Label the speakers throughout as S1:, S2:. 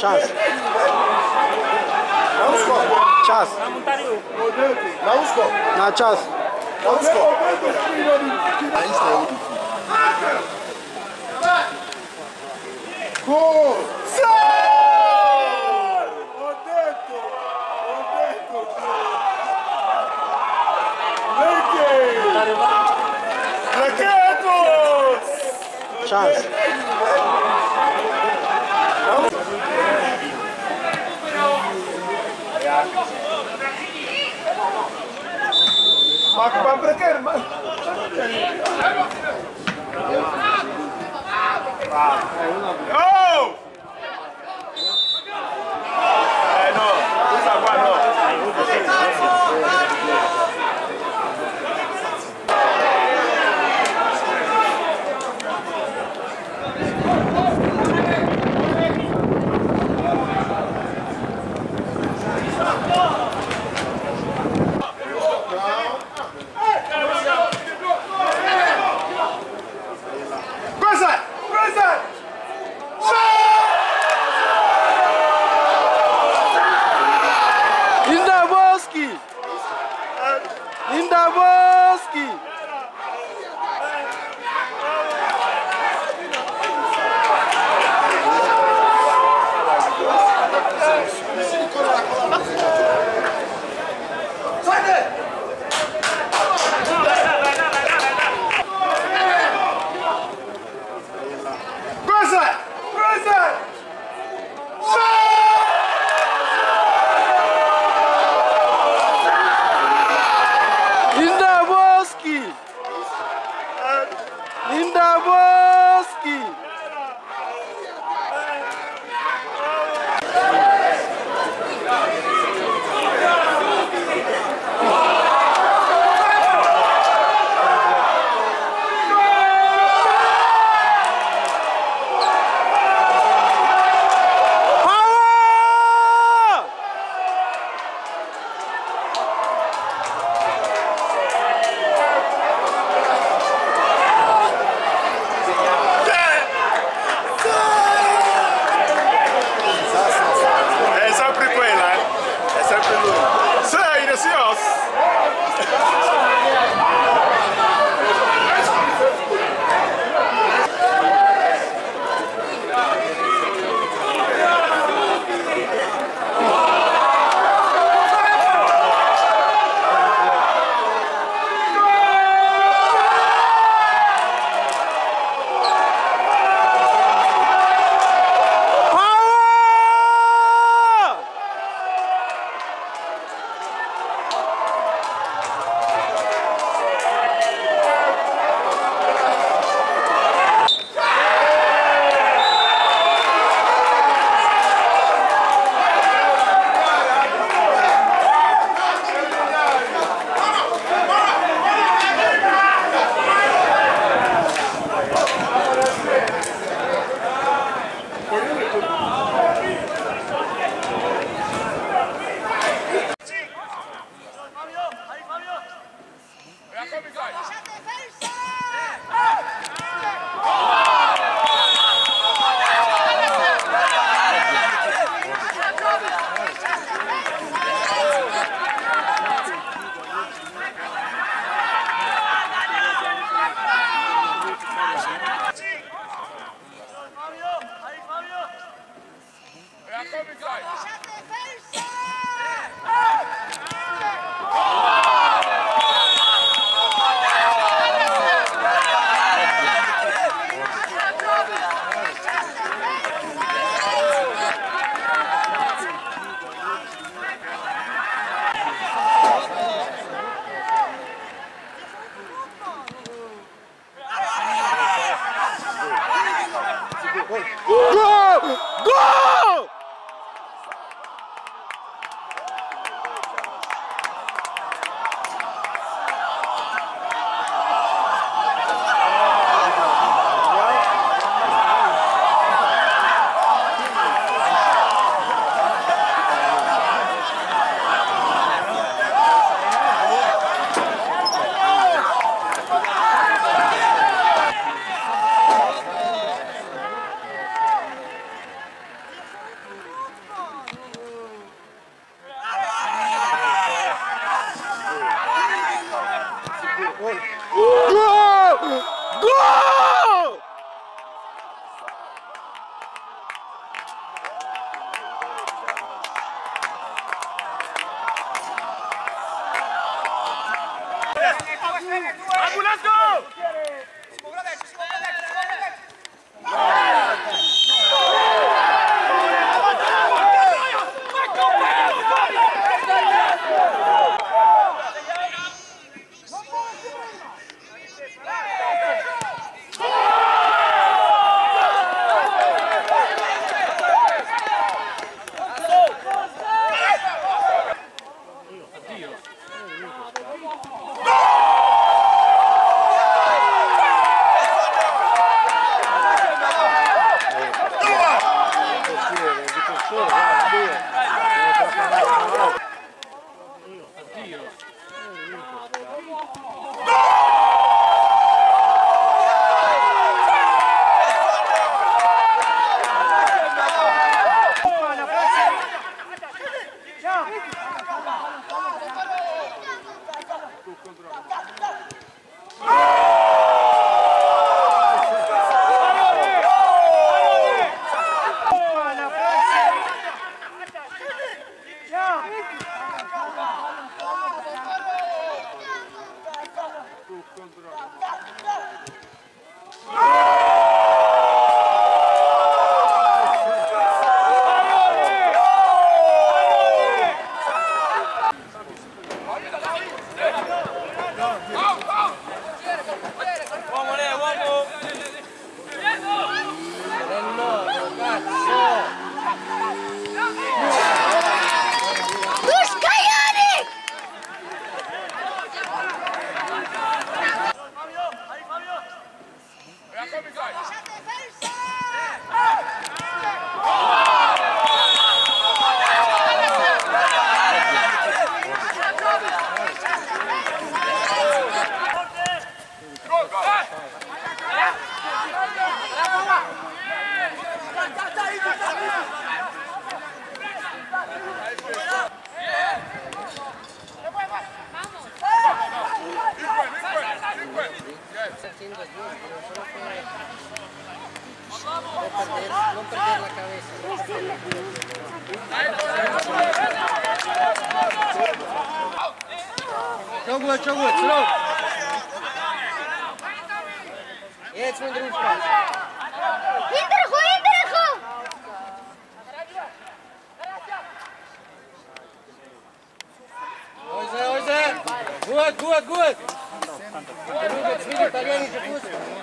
S1: Chance. łóżko. Czas. Na łóżko. Na czas. Na
S2: łóżko. Na nic nie uczy. Gol! Odetto! Odetto! Lekiej! Lekiej!
S1: Czas. Maak hem
S2: maar precair, man. Oh!
S1: Slow, slow, slow. Jetzt mit Rufpass. Hinterho, hinterho! Ойзе, ойзе! Gut, gut, gut! Любят, видят, итальянец и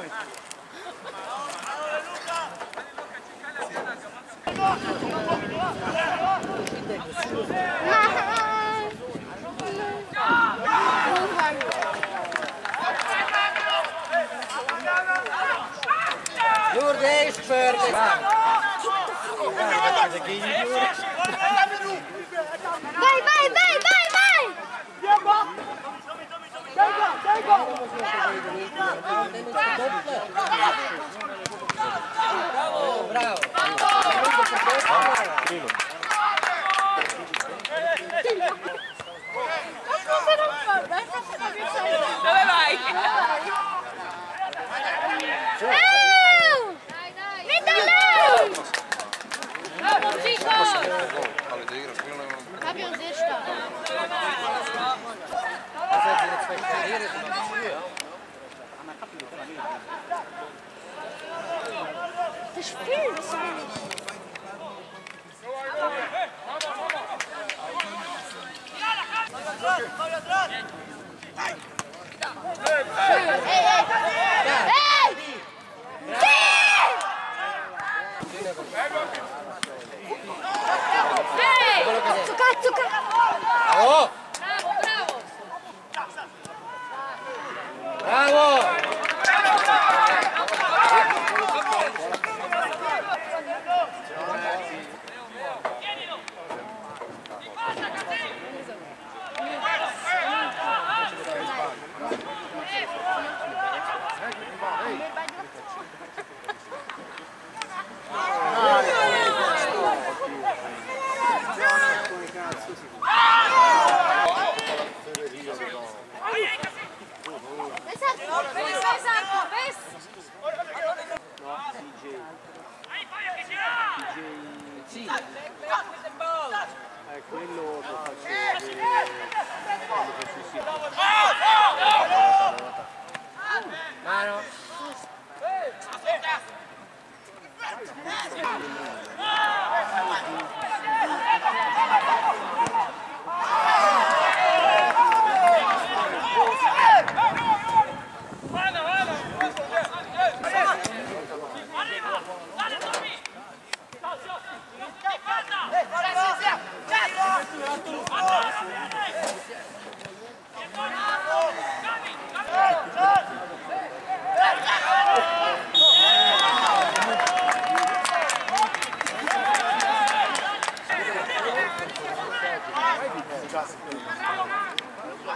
S1: verder. Bij, vai, vai, vai! bij! Ja, man! Kijk dan, kijk dan! Bravo, bravo! Bye-bye! There's fear. quello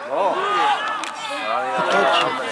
S1: 어. 아니야.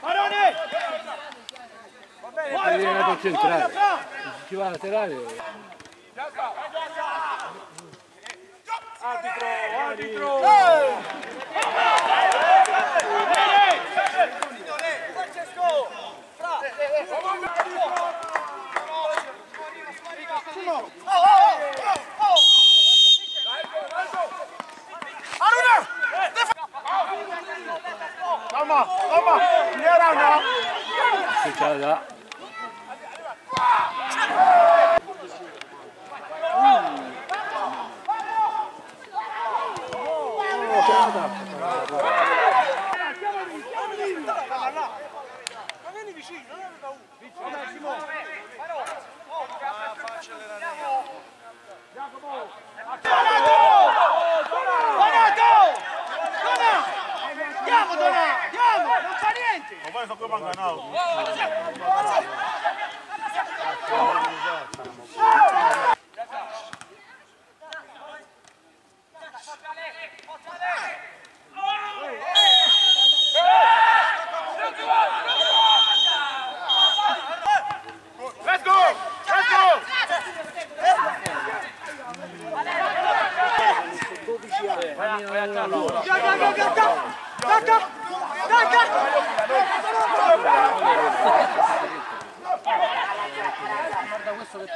S1: Parone! viene a concentrare. Se ci va a laterale. Vieni now! Se c'è da. Andiamo! Andiamo! non caliente ma poi so come manca no Let's go! Let's go! Go, go, go, go, go, go, go! Guarda questo che